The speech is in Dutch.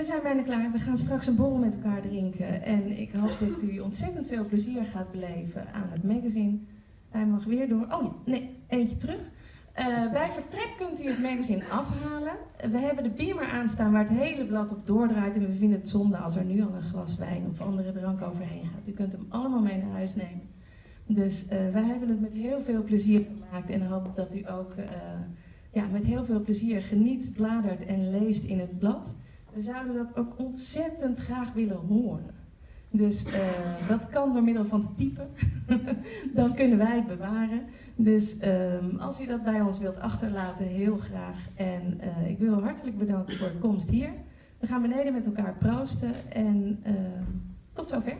We zijn bijna klaar. We gaan straks een borrel met elkaar drinken. En ik hoop dat u ontzettend veel plezier gaat beleven aan het magazine. Hij mag weer door. Oh nee, eentje terug. Uh, bij vertrek kunt u het magazine afhalen. We hebben de beamer aanstaan waar het hele blad op doordraait. En we vinden het zonde als er nu al een glas wijn of andere drank overheen gaat. U kunt hem allemaal mee naar huis nemen. Dus uh, wij hebben het met heel veel plezier gemaakt. En hoop dat u ook uh, ja, met heel veel plezier geniet, bladert en leest in het blad. We zouden dat ook ontzettend graag willen horen. Dus uh, dat kan door middel van te typen. Dan kunnen wij het bewaren. Dus um, als u dat bij ons wilt achterlaten, heel graag. En uh, ik wil u hartelijk bedanken voor de komst hier. We gaan beneden met elkaar proosten en uh, tot zover.